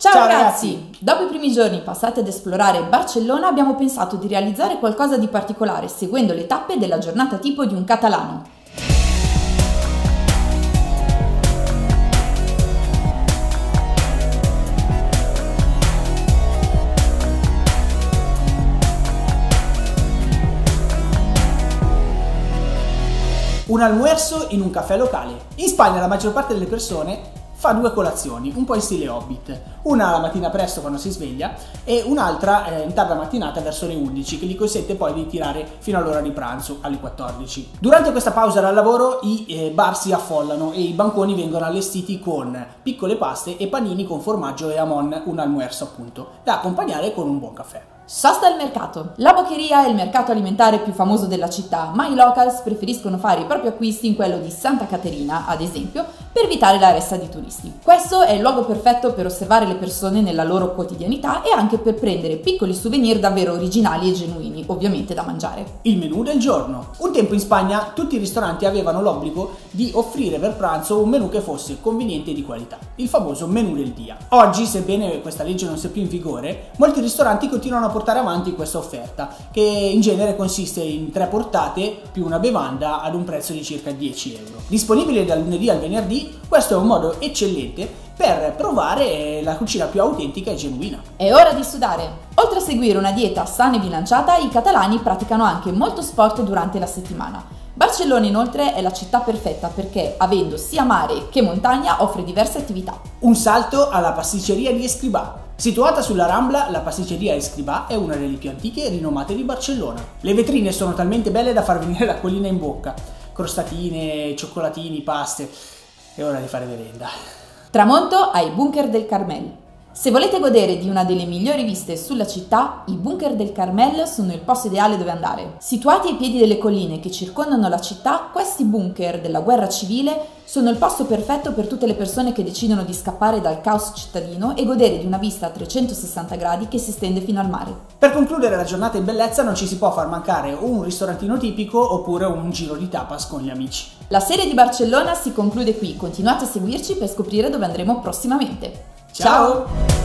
Ciao, Ciao ragazzi! ragazzi! Dopo i primi giorni passati ad esplorare Barcellona abbiamo pensato di realizzare qualcosa di particolare seguendo le tappe della giornata tipo di un catalano. Un almuerzo in un caffè locale. In Spagna la maggior parte delle persone fa due colazioni, un po' in stile Hobbit. Una la mattina presto quando si sveglia e un'altra eh, in tarda mattinata verso le 11 che gli consente poi di tirare fino all'ora di pranzo alle 14. Durante questa pausa dal lavoro i eh, bar si affollano e i banconi vengono allestiti con piccole paste e panini con formaggio e amon, un almuerzo appunto, da accompagnare con un buon caffè. Sosta al mercato. La Boccheria è il mercato alimentare più famoso della città, ma i locals preferiscono fare i propri acquisti in quello di Santa Caterina, ad esempio, per evitare la resta di turisti. Questo è il luogo perfetto per osservare le persone nella loro quotidianità e anche per prendere piccoli souvenir davvero originali e genuini, ovviamente da mangiare. Il menù del giorno. Un tempo in Spagna tutti i ristoranti avevano l'obbligo di offrire per pranzo un menù che fosse conveniente e di qualità, il famoso menù del dia. Oggi, sebbene questa legge non sia più in vigore, molti ristoranti continuano a portare avanti questa offerta, che in genere consiste in tre portate più una bevanda ad un prezzo di circa 10 euro. Disponibile dal lunedì al venerdì, questo è un modo eccellente per provare la cucina più autentica e genuina. È ora di sudare! Oltre a seguire una dieta sana e bilanciata, i catalani praticano anche molto sport durante la settimana. Barcellona inoltre è la città perfetta perché, avendo sia mare che montagna, offre diverse attività. Un salto alla pasticceria di Escribà. Situata sulla Rambla, la pasticceria Escribà è una delle più antiche e rinomate di Barcellona. Le vetrine sono talmente belle da far venire l'acquolina in bocca. Crostatine, cioccolatini, paste. È ora di fare merenda. Tramonto ai bunker del Carmel. Se volete godere di una delle migliori viste sulla città, i bunker del Carmel sono il posto ideale dove andare. Situati ai piedi delle colline che circondano la città, questi bunker della guerra civile sono il posto perfetto per tutte le persone che decidono di scappare dal caos cittadino e godere di una vista a 360 gradi che si stende fino al mare. Per concludere la giornata in bellezza non ci si può far mancare o un ristorantino tipico oppure un giro di tapas con gli amici. La serie di Barcellona si conclude qui, continuate a seguirci per scoprire dove andremo prossimamente. Ciao!